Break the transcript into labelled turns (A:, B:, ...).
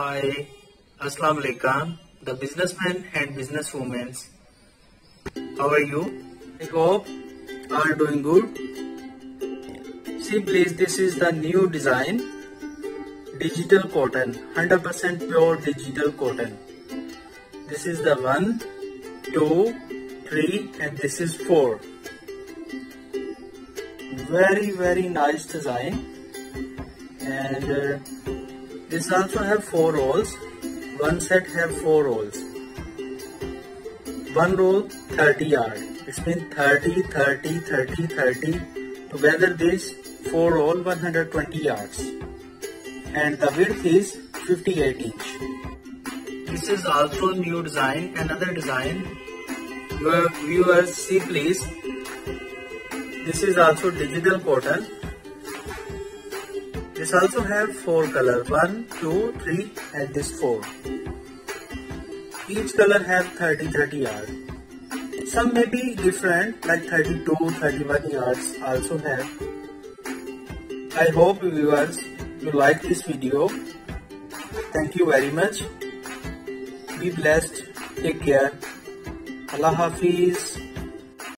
A: Hi, Assalamu alaikum, the businessmen and businesswomen. How are you? I hope you are doing good. See please, this is the new design. Digital cotton, 100% pure digital cotton. This is the one, two, three, and this is four. Very very nice design and uh, this also have four rolls one set have four rolls one roll 30 yard. It means 30 30 30 30 together this four roll 120 yards. And the width is 58 inch. This is also new design another design. Your viewers see please. This is also digital cotton this also have four color one, two, three, and this four. Each color have 30 30 yards. Some may be different like 32, 31 yards also have. I hope viewers you like this video. Thank you very much. Be blessed. Take care. Allah Hafiz.